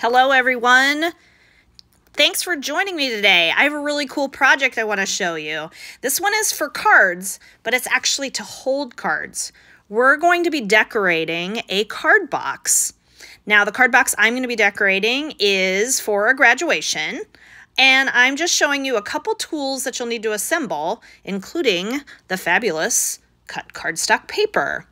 Hello, everyone. Thanks for joining me today. I have a really cool project I want to show you. This one is for cards, but it's actually to hold cards. We're going to be decorating a card box. Now, the card box I'm going to be decorating is for a graduation, and I'm just showing you a couple tools that you'll need to assemble, including the fabulous cut cardstock paper.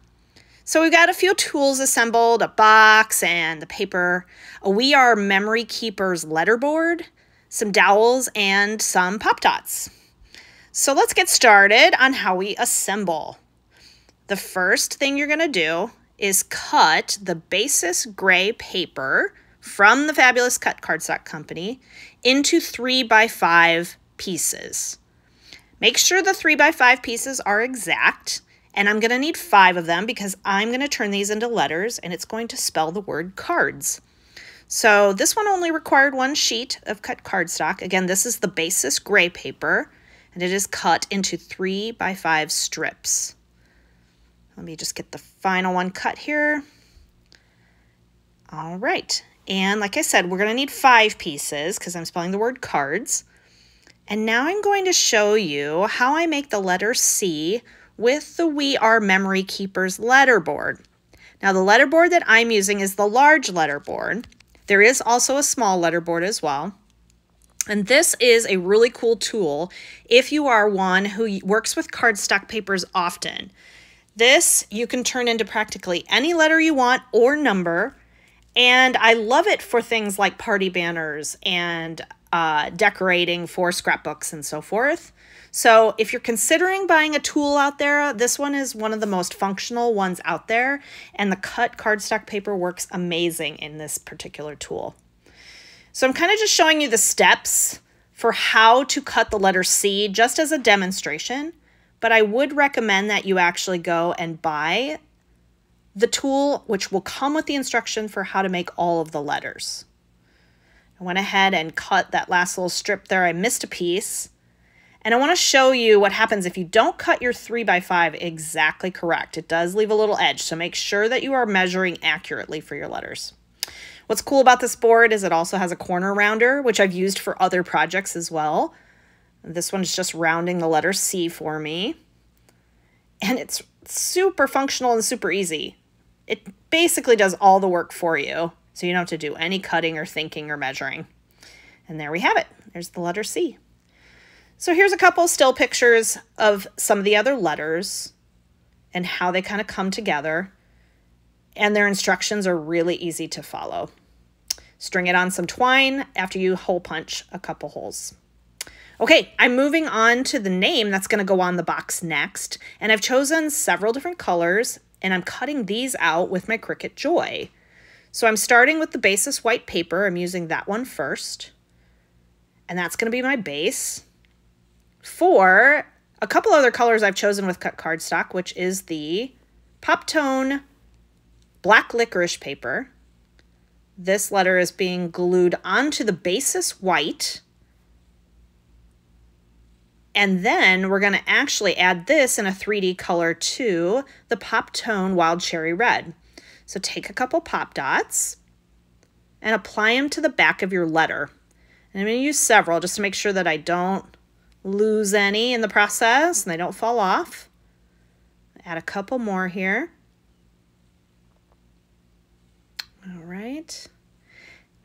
So we've got a few tools assembled, a box and the paper, a We Are Memory Keepers letterboard, some dowels, and some Pop Dots. So let's get started on how we assemble. The first thing you're going to do is cut the Basis Gray paper from the Fabulous Cut Cardstock Company into 3 by 5 pieces. Make sure the 3 by 5 pieces are exact and I'm going to need five of them because I'm going to turn these into letters and it's going to spell the word cards. So this one only required one sheet of cut cardstock. Again, this is the Basis gray paper and it is cut into three by five strips. Let me just get the final one cut here. All right. And like I said, we're going to need five pieces because I'm spelling the word cards. And now I'm going to show you how I make the letter C with the We Are Memory Keepers letterboard. Now the letterboard that I'm using is the large letterboard. There is also a small letterboard as well. And this is a really cool tool if you are one who works with cardstock papers often. This you can turn into practically any letter you want or number. And I love it for things like party banners and uh, decorating for scrapbooks and so forth. So if you're considering buying a tool out there, this one is one of the most functional ones out there, and the cut cardstock paper works amazing in this particular tool. So I'm kind of just showing you the steps for how to cut the letter C just as a demonstration, but I would recommend that you actually go and buy the tool, which will come with the instruction for how to make all of the letters. I went ahead and cut that last little strip there. I missed a piece. And I want to show you what happens if you don't cut your 3 by 5 exactly correct. It does leave a little edge, so make sure that you are measuring accurately for your letters. What's cool about this board is it also has a corner rounder, which I've used for other projects as well. This one's just rounding the letter C for me. And it's super functional and super easy. It basically does all the work for you, so you don't have to do any cutting or thinking or measuring. And there we have it. There's the letter C. So here's a couple still pictures of some of the other letters and how they kind of come together. And their instructions are really easy to follow. String it on some twine after you hole punch a couple holes. Okay, I'm moving on to the name that's going to go on the box next. And I've chosen several different colors and I'm cutting these out with my Cricut Joy. So I'm starting with the Basis white paper. I'm using that one first. And that's going to be my base for a couple other colors I've chosen with cut cardstock, which is the Pop Tone Black Licorice paper. This letter is being glued onto the basis white. And then we're going to actually add this in a 3D color to the Pop Tone Wild Cherry Red. So take a couple pop dots and apply them to the back of your letter. And I'm going to use several just to make sure that I don't lose any in the process and they don't fall off. Add a couple more here. All right.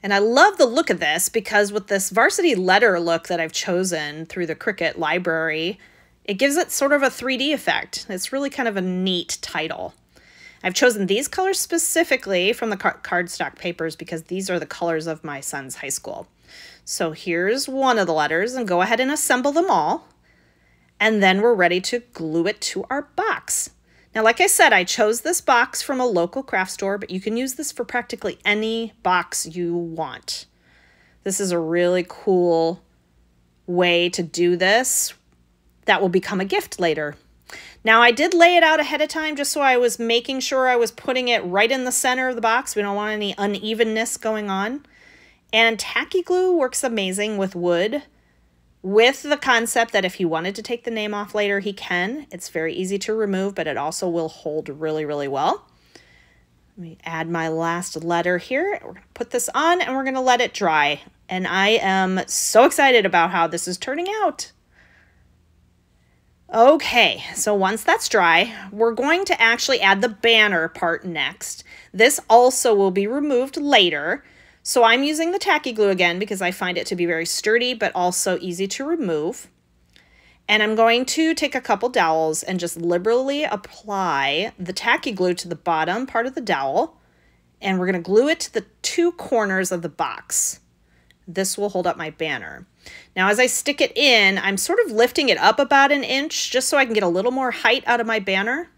And I love the look of this because with this varsity letter look that I've chosen through the Cricut library, it gives it sort of a 3D effect. It's really kind of a neat title. I've chosen these colors specifically from the cardstock papers because these are the colors of my son's high school. So here's one of the letters and go ahead and assemble them all. And then we're ready to glue it to our box. Now, like I said, I chose this box from a local craft store, but you can use this for practically any box you want. This is a really cool way to do this that will become a gift later. Now, I did lay it out ahead of time just so I was making sure I was putting it right in the center of the box. We don't want any unevenness going on. And tacky glue works amazing with wood with the concept that if he wanted to take the name off later, he can. It's very easy to remove, but it also will hold really, really well. Let me add my last letter here. We're going to put this on and we're going to let it dry. And I am so excited about how this is turning out. Okay, so once that's dry, we're going to actually add the banner part next. This also will be removed later. So I'm using the tacky glue again because I find it to be very sturdy but also easy to remove. And I'm going to take a couple dowels and just liberally apply the tacky glue to the bottom part of the dowel. And we're going to glue it to the two corners of the box. This will hold up my banner. Now, as I stick it in, I'm sort of lifting it up about an inch just so I can get a little more height out of my banner.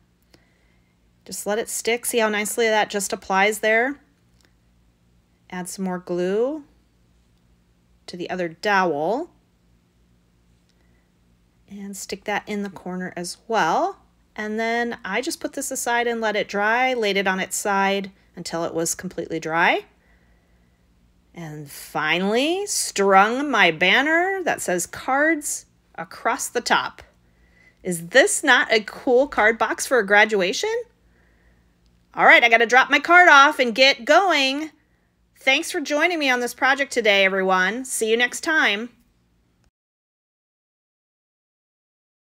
Just let it stick. See how nicely that just applies there? Add some more glue to the other dowel. And stick that in the corner as well. And then I just put this aside and let it dry, laid it on its side until it was completely dry. And finally, strung my banner that says cards across the top. Is this not a cool card box for a graduation? All right, I got to drop my card off and get going. Thanks for joining me on this project today, everyone. See you next time.